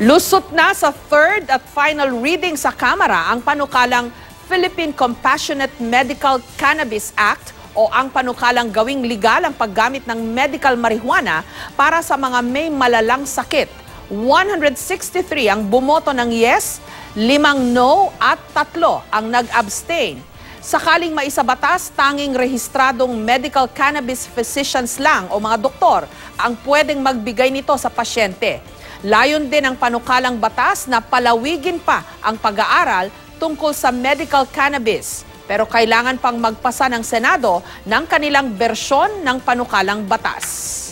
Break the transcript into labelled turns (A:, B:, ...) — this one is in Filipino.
A: Lusot na sa third at final reading sa Kamara ang panukalang Philippine Compassionate Medical Cannabis Act o ang panukalang gawing legal ang paggamit ng medical marijuana para sa mga may malalang sakit. 163 ang bumoto ng yes, limang no at tatlo ang nag-abstain. Sakaling maisabatas, tanging rehistradong medical cannabis physicians lang o mga doktor ang pwedeng magbigay nito sa pasyente. Layon din ang panukalang batas na palawigin pa ang pag-aaral tungkol sa medical cannabis. Pero kailangan pang magpasa ng Senado ng kanilang bersyon ng panukalang batas.